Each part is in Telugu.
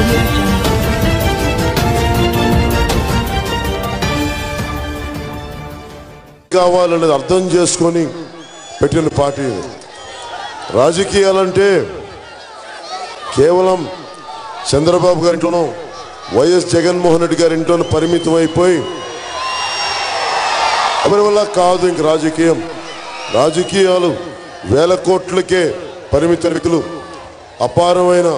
audio కావాలనేది అర్థం చేసుకొని పెట్టిన పార్టీ రాజకీయాలంటే కేవలం చంద్రబాబు గారి ఇంట్లోనో వైఎస్ జగన్మోహన్ రెడ్డి గారి ఇంట్లోనూ పరిమితం అయిపోయి ఎవరి వల్ల కాదు ఇంక రాజకీయం. రాజకీయాలు వేల కోట్లకే పరిమిత వ్యక్తులు అపారమైన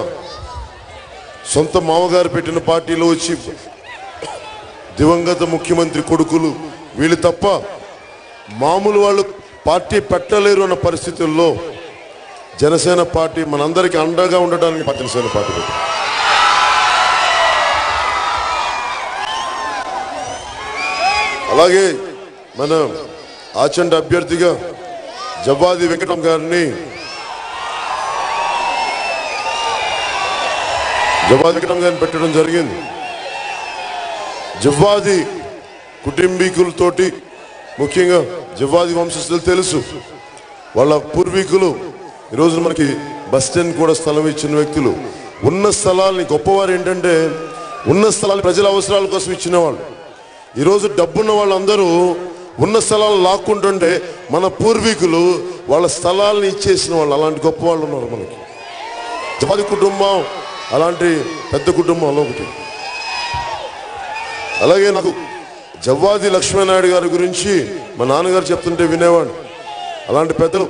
సొంత మామగారు పెట్టిన పార్టీలో వచ్చి దివంగత ముఖ్యమంత్రి కొడుకులు వీళ్ళు తప్ప మామూలు వాళ్ళు పార్టీ పెట్టలేరు అన్న పరిస్థితుల్లో జనసేన పార్టీ మనందరికీ అండగా ఉండడానికి జనసేన పార్టీ అలాగే మన ఆచండ అభ్యర్థిగా జవ్వాది వెంకటం గారిని జవాది వెంకటం గారిని పెట్టడం జరిగింది. జవ్వాది కుటుంబీకులతోటి ముఖ్యంగా జవ్వాది వంశస్థులు తెలుసు. వాళ్ళ పూర్వీకులు ఈరోజు మనకి బస్ స్టాండ్ కూడా స్థలం ఇచ్చిన వ్యక్తులు. ఉన్న స్థలాల్ని గొప్పవారు ఏంటంటే ఉన్న స్థలాలు ప్రజల అవసరాల కోసం ఇచ్చిన వాళ్ళు ఈరోజు డబ్బున్న వాళ్ళందరూ ఉన్న స్థలాలు లాక్కుంటుంటే మన పూర్వీకులు వాళ్ళ స్థలాల్ని ఇచ్చేసిన వాళ్ళు అలాంటి గొప్ప వాళ్ళు ఉన్నారు మనకి. జవాది కుటుంబం అలాంటి పెద్ద కుటుంబంలో ఒకటి. అలాగే నాకు జవ్వాది లక్ష్మీనాయుడు గారి గురించి మా నాన్నగారు చెప్తుంటే వినేవాడు అలాంటి పెద్దలు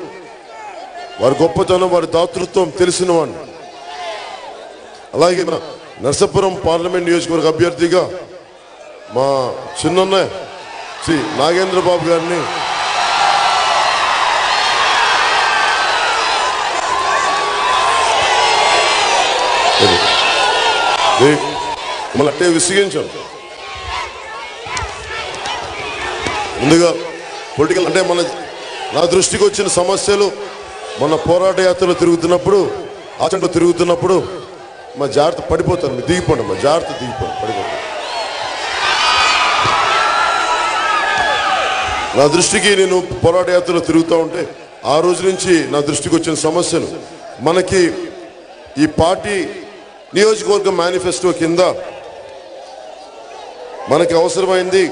వారి గొప్పతనం వారి దాతృత్వం తెలిసిన అలాగే మన నర్సాపురం పార్లమెంట్ నియోజకవర్గ అభ్యర్థిగా మా చిన్నన్న శ్రీ నాగేంద్ర బాబు గారిని మళ్ళీ అట్టే విసిగించాం. ముందుగా పొలిటికల్ అంటే మన నా దృష్టికి వచ్చిన సమస్యలు మన పోరాట యాత్రలో తిరుగుతున్నప్పుడు ఆచంట తిరుగుతున్నప్పుడు మా జాగ్రత్త పడిపోతాను. మీరు దిగిపోండి మా జాగ్రత్త దిగిపోండి పడిపోండి. నా దృష్టికి నేను పోరాట యాత్రలో తిరుగుతూ ఉంటే ఆ రోజు నుంచి నా దృష్టికి వచ్చిన సమస్యలు మనకి ఈ పార్టీ నియోజకవర్గ మేనిఫెస్టో కింద మనకి అవసరమైంది.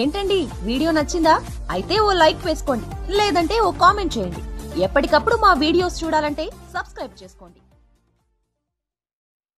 ఏంటండి? వీడియో నచ్చిందా? అయితే ఓ లైక్ వేసుకోండి లేదంటే ఓ కామెంట్ చేయండి. ఎప్పటికప్పుడు మా వీడియోస్ చూడాలంటే సబ్స్క్రైబ్ చేసుకోండి.